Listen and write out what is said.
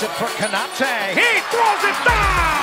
Gets it for Kanate. He throws it down!